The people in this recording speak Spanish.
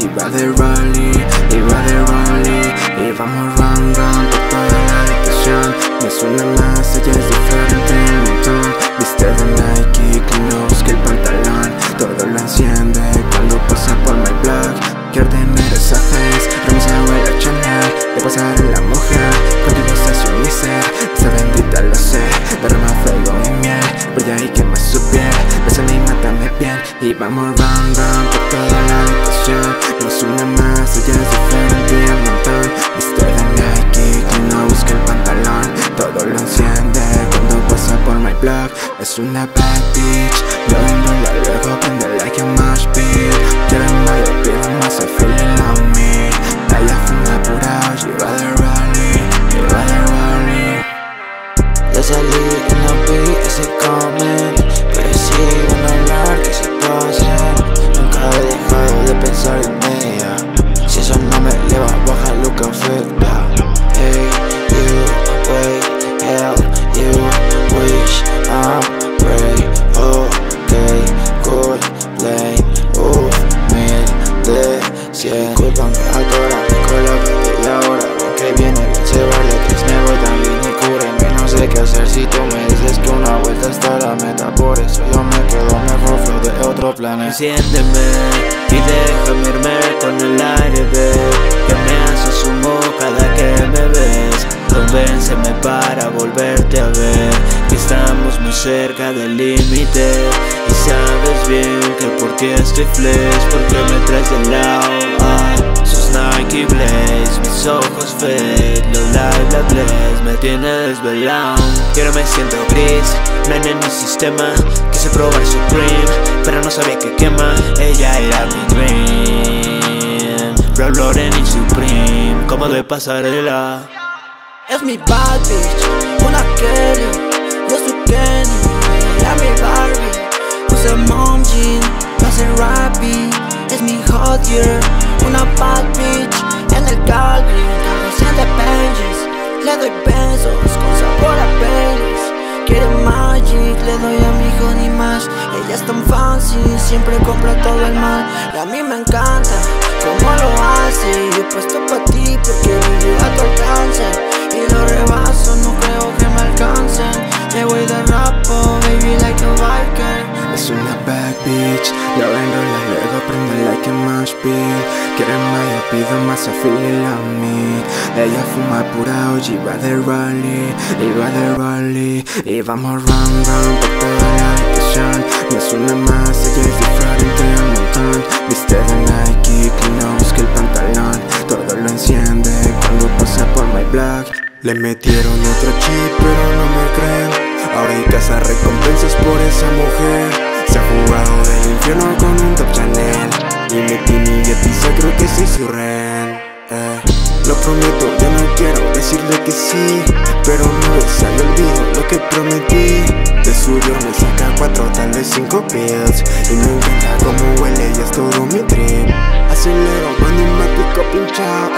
y de rally, y de rally Y vamos round round por toda la habitación. No es una más, ella es diferente un montón. Viste de Nike, que el pantalón Todo lo enciende cuando pasa por my blog. Que ordene esa face, huele a Chanel De pasar en la mujer, contigo estás un ser Esta bendita lo sé, derrama fuego y miel Brilla y quema su piel, bésame y mátame bien Y vamos round round por toda la habitación No es una más, ella es diferente un montón. Viste de Nike, no busca el pantalón. Todo lo enciende cuando pasa por my blog. Es una bad bitch, lo enrola luego prende like a mosh pit. Quiere mayo, pide más, I feeling on me Ella fuma pura, lleva de rally, lleva de rally Ya salí en la beat, ese comment. Pero sigo en hablar que se pasen. Nunca he dejado de pensar en cien Disculpame a toda mi colócate y ahora que viene bien se vale que me voy también y cúreme No sé qué hacer si tú me dices que una vuelta está la meta. Por eso yo me quedo mejor flow de otro planeta. Enciéndeme y déjame irme con el aire, ve. Que me haces humo cada que me ves. Convénceme para volverte a ver. Que estamos muy cerca del límite. Y sabes bien que por ti estoy flex Porque me traes de lado. Ah, Nike Blaze, mis ojos fade Los live, la blaze, me tiene desvelado. Y ahora me siento gris, men en mi sistema. Quise probar Supreme, pero no sabía que quema. Ella era mi dream. Ralph Lauren y Supreme, como de pasarela Es mi bad bitch, una Kelly, yo soy Kenny, ella mi Barbie, usa mom jean, quiere magic, le doy a mi honey mash, ella es tan fancy, siempre compra todo el mal, y a mí me encanta, cómo lo hace, y he puesto pa' ti, porque vivo a tu alcance, y lo rebaso, no creo que me alcancen. Me voy de rapo, baby, like a biker. Es una bad bitch, lo enrola luego prende like a mosh pit Quiere más, yo pido más, I feel on me Ella fuma pura OG, va de rally, va de rally Y vamos round round por toda la habitación. No es una más, ella es diferente un montón. Viste de Nike, que no busca el pantalón. Todo lo enciende cuando pasa por my block. Le metieron otro chip pero no me creen. Ahora hay casa recompensas por esa mujer. Se ha jugado del infierno con un top Chanel Y metí mi dietiza, creo que soy su ren eh. Lo prometo, yo no quiero decirle que sí Pero no le sale olvido lo que prometí. De suyo me saca cuatro, tal vez cinco pills Y me encanta cómo huele y es todo mi trip. Acelero, mando un pinchado